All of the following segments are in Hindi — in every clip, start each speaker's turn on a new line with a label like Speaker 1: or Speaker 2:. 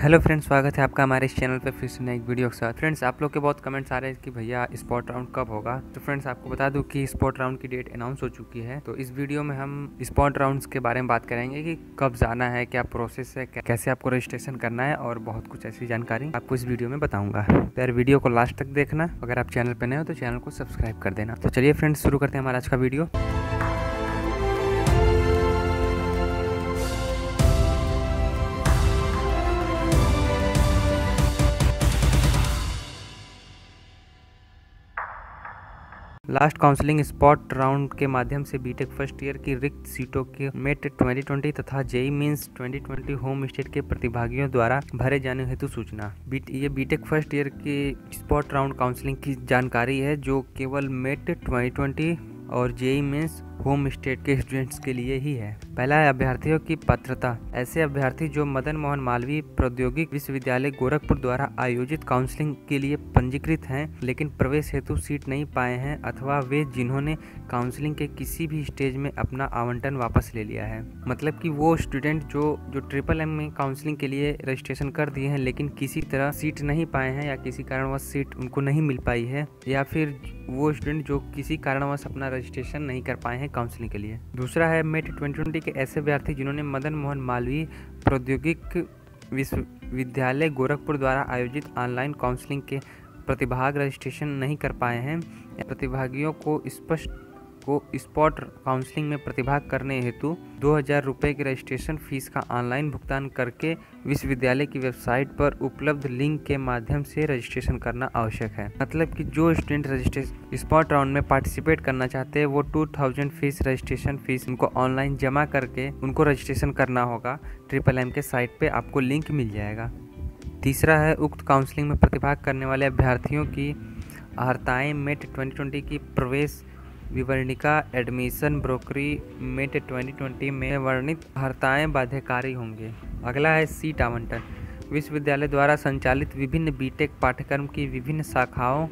Speaker 1: हेलो फ्रेंड्स, स्वागत है आपका हमारे इस चैनल पर फिर से नई एक वीडियो के साथ। फ्रेंड्स, आप लोग के बहुत कमेंट्स आ रहे हैं कि भैया स्पॉट राउंड कब होगा? तो फ्रेंड्स, आपको बता दूँ कि स्पॉट राउंड की डेट अनाउंस हो चुकी है। तो इस वीडियो में हम स्पॉट राउंड्स के बारे में बात करेंगे कि कब जाना है, क्या प्रोसेस है कैसे आपको रजिस्ट्रेशन करना है और बहुत कुछ ऐसी जानकारी आपको इस वीडियो में बताऊँगा। तो यार, वीडियो को लास्ट तक देखना। अगर आप चैनल पर नए हो तो चैनल को सब्सक्राइब कर देना। तो चलिए फ्रेंड्स, शुरू करते हैं हमारा आज का video. Last counselling spot round के माध्यम से बीटेक फ़र्स्ट ईयर की रिक्त सीटों के मेट 2020 तथा जेई मीन्स 2020 होम स्टेट के प्रतिभागियों द्वारा भरे जाने हेतु सूचना। ये बीटेक फ़र्स्ट ईयर के स्पॉट राउंड काउंसलिंग की जानकारी है जो केवल मेट 2020 और जेई मीन्स होम स्टेट के स्टूडेंट्स के लिए ही है। पहला है अभ्यर्थियों की पात्रता। ऐसे अभ्यर्थी जो मदन मोहन मालवीय प्रौद्योगिक विश्वविद्यालय गोरखपुर द्वारा आयोजित काउंसलिंग के लिए पंजीकृत हैं, लेकिन प्रवेश हेतु सीट नहीं पाए हैं अथवा वे जिन्होंने काउंसलिंग के किसी भी स्टेज में अपना आवंटन वापस ले लिया है। मतलब कि वो स्टूडेंट जो जो ट्रिपल एम में काउंसलिंग के लिए रजिस्ट्रेशन कर दिए हैं, लेकिन किसी तरह सीट नहीं पाए हैं या किसी कारणवश सीट उनको नहीं मिल पाई है, या फिर वो स्टूडेंट जो किसी कारणवश अपना रजिस्ट्रेशन नहीं कर पाए हैं काउंसलिंग के लिए। दूसरा है मेट ट्वेंटी के ऐसे विद्यार्थी जिन्होंने मदन मोहन मालवीय प्रौद्योगिक विश्वविद्यालय गोरखपुर द्वारा आयोजित ऑनलाइन काउंसलिंग के प्रतिभाग रजिस्ट्रेशन नहीं कर पाए हैं। प्रतिभागियों को स्पष्ट को स्पॉट काउंसलिंग में प्रतिभाग करने हेतु दो हज़ार रुपये की रजिस्ट्रेशन फ़ीस का ऑनलाइन भुगतान करके विश्वविद्यालय की वेबसाइट पर उपलब्ध लिंक के माध्यम से रजिस्ट्रेशन करना आवश्यक है। मतलब कि जो स्टूडेंट रजिस्ट्रेशन स्पॉट राउंड में पार्टिसिपेट करना चाहते हैं, वो two thousand fees registration fees उनको ऑनलाइन जमा करके उनको रजिस्ट्रेशन करना होगा। ट्रिपल एम के साइट पर आपको लिंक मिल जाएगा। तीसरा है, उक्त काउंसलिंग में प्रतिभाग करने वाले अभ्यर्थियों की अर्ताएँ मेट 2020 की प्रवेश विवरणिका एडमिशन ब्रोकरी मेट 2020 में वर्णित हरताएँ बाध्यकारी होंगे। अगला है सीट आवंटन। विश्वविद्यालय द्वारा संचालित विभिन्न बीटेक पाठ्यक्रम की विभिन्न शाखाओं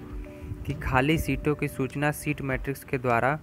Speaker 1: की खाली सीटों की सूचना सीट मैट्रिक्स के द्वारा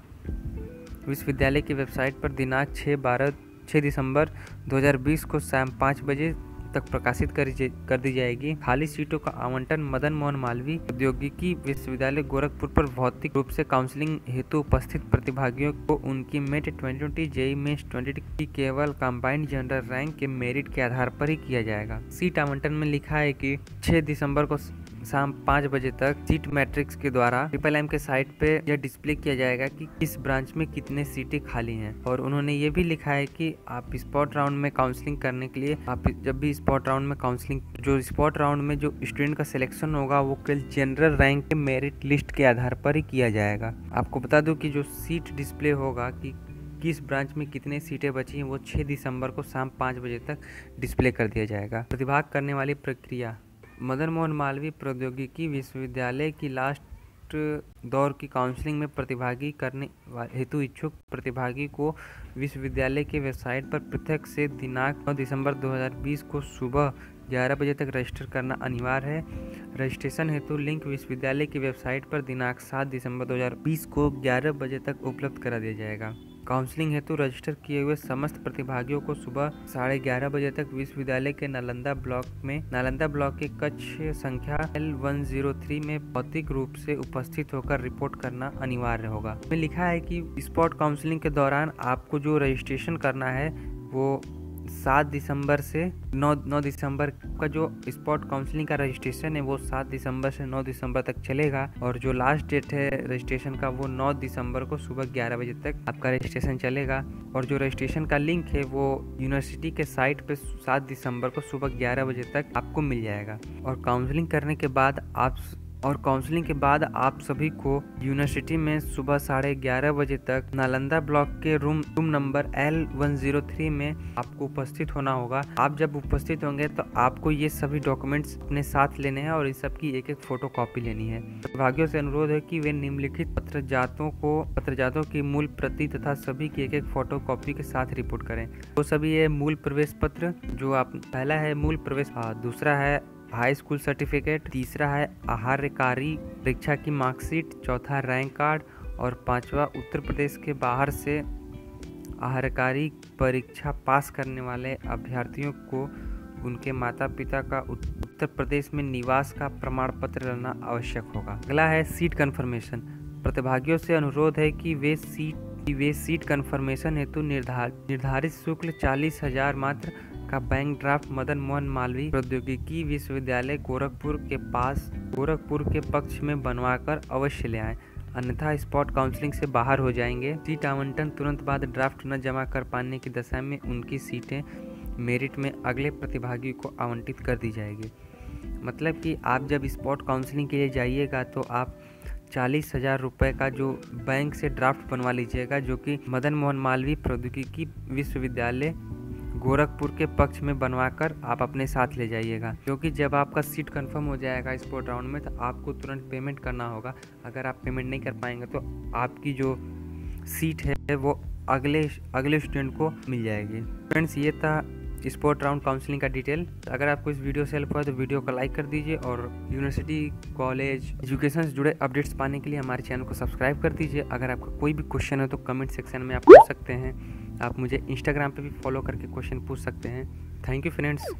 Speaker 1: विश्वविद्यालय की वेबसाइट पर दिनांक 6 बारह 6 दिसंबर 2020 को शाम पाँच बजे तक प्रकाशित कर, कर दी जाएगी। खाली सीटों का आवंटन मदन मोहन मालवी प्रौद्योगिकी विश्वविद्यालय गोरखपुर पर भौतिक रूप से काउंसलिंग हेतु उपस्थित प्रतिभागियों को उनकी MET twenty JEE mains twenty की केवल कंबाइंड जनरल रैंक के मेरिट के आधार पर ही किया जाएगा। सीट आवंटन में लिखा है की छह दिसंबर को शाम पाँच बजे तक सीट मैट्रिक्स के द्वारा ट्रिपल एम के साइट पे यह डिस्प्ले किया जाएगा कि किस ब्रांच में कितने सीटें खाली हैं। और उन्होंने ये भी लिखा है कि आप स्पॉट राउंड में काउंसलिंग करने के लिए आप जब भी स्पॉट राउंड में काउंसलिंग, जो स्पॉट राउंड में जो स्टूडेंट का सिलेक्शन होगा, वो केवल जनरल रैंक के मेरिट लिस्ट के आधार पर ही किया जाएगा। आपको बता दूँ की जो सीट डिस्प्ले होगा की किस ब्रांच में कितने सीटें बची हैं, वो 6 दिसंबर को शाम पाँच बजे तक डिस्प्ले कर दिया जाएगा। प्रतिभाग करने वाली प्रक्रिया। मदन मोहन मालवीय प्रौद्योगिकी विश्वविद्यालय की लास्ट दौर की काउंसलिंग में प्रतिभागी करने हेतु इच्छुक प्रतिभागी को विश्वविद्यालय की वेबसाइट पर पृथक से दिनांक 9 दिसंबर 2020 को सुबह 11 बजे तक रजिस्टर करना अनिवार्य है। रजिस्ट्रेशन हेतु लिंक विश्वविद्यालय की वेबसाइट पर दिनांक 7 दिसंबर 2020 को 11 बजे तक उपलब्ध करा दिया जाएगा। काउंसलिंग हेतु रजिस्टर किए हुए समस्त प्रतिभागियों को सुबह साढ़े ग्यारह बजे तक विश्वविद्यालय के नालंदा ब्लॉक में, नालंदा ब्लॉक के कक्ष संख्या एल वन ज़ीरो थ्री में भौतिक रूप से उपस्थित होकर रिपोर्ट करना अनिवार्य होगा। में लिखा है कि स्पॉट काउंसलिंग के दौरान आपको जो रजिस्ट्रेशन करना है, वो सात दिसंबर से नौ नौ दिसंबर का जो स्पॉट काउंसलिंग का रजिस्ट्रेशन है, वो सात दिसंबर से नौ दिसंबर तक चलेगा। और जो लास्ट डेट है रजिस्ट्रेशन का, वो नौ दिसंबर को सुबह ग्यारह बजे तक आपका रजिस्ट्रेशन चलेगा। और जो रजिस्ट्रेशन का लिंक है, वो यूनिवर्सिटी के साइट पे सात दिसंबर को सुबह ग्यारह बजे तक आपको मिल जाएगा। और काउंसलिंग करने के बाद आप और काउंसलिंग के बाद आप सभी को यूनिवर्सिटी में सुबह साढ़े ग्यारह बजे तक नालंदा ब्लॉक के room room number L one zero three में आपको उपस्थित होना होगा। आप जब उपस्थित होंगे तो आपको ये सभी डॉक्यूमेंट्स अपने साथ लेने हैं और इस सब की एक एक फ़ोटो कॉपी लेनी है। विभागियों से अनुरोध है कि वे निम्नलिखित पत्र जातों को पत्र जातों की मूल प्रति तथा सभी की एक एक फ़ोटो कॉपी के साथ रिपोर्ट करें। वो सभी है मूल प्रवेश पत्र, जो आप, पहला है मूल प्रवेश दूसरा है हाई स्कूल सर्टिफिकेट, तीसरा है आहार्यकारी परीक्षा की मार्कशीट, चौथा रैंक कार्ड और पांचवा उत्तर प्रदेश के बाहर से आहारकारी परीक्षा पास करने वाले अभ्यर्थियों को उनके माता पिता का उत्तर प्रदेश में निवास का प्रमाण पत्र रहना आवश्यक होगा। अगला है सीट कन्फर्मेशन। प्रतिभागियों से अनुरोध है कि वे सीट वे सीट कन्फर्मेशन हेतु निर्धारित शुल्क चालीस हज़ार मात्र का बैंक ड्राफ्ट मदन मोहन मालवीय प्रौद्योगिकी विश्वविद्यालय गोरखपुर के पास गोरखपुर के पक्ष में बनवाकर अवश्य ले आए। अन्यथा स्पॉट काउंसलिंग से बाहर हो जाएँगे। सीट आवंटन तुरंत बाद ड्राफ्ट न जमा कर पाने की दशा में उनकी सीटें मेरिट में अगले प्रतिभागी को आवंटित कर दी जाएगी। मतलब कि आप जब स्पॉट काउंसलिंग के लिए जाइएगा तो आप चालीस हज़ार रुपये का जो बैंक से ड्राफ्ट बनवा लीजिएगा, जो कि मदन मोहन मालवीय प्रौद्योगिकी विश्वविद्यालय गोरखपुर के पक्ष में बनवाकर आप अपने साथ ले जाइएगा। क्योंकि जब आपका सीट कंफर्म हो जाएगा स्पोर्ट राउंड में तो आपको तुरंत पेमेंट करना होगा। अगर आप पेमेंट नहीं कर पाएँगे तो आपकी जो सीट है, वो अगले अगले स्टूडेंट को मिल जाएगी। फ्रेंड्स ये था स्पोर्ट राउंड काउंसलिंग का डिटेल अगर आपको इस वीडियो से हेल्प हुआ तो वीडियो को लाइक कर दीजिए और यूनिवर्सिटी कॉलेज एजुकेशन से जुड़े अपडेट्स पाने के लिए हमारे चैनल को सब्सक्राइब कर दीजिए। अगर आपका कोई भी क्वेश्चन है तो कमेंट सेक्शन में आप पूछ सकते हैं। आप मुझे इंस्टाग्राम पे भी फॉलो करके क्वेश्चन पूछ सकते हैं। Thank you friends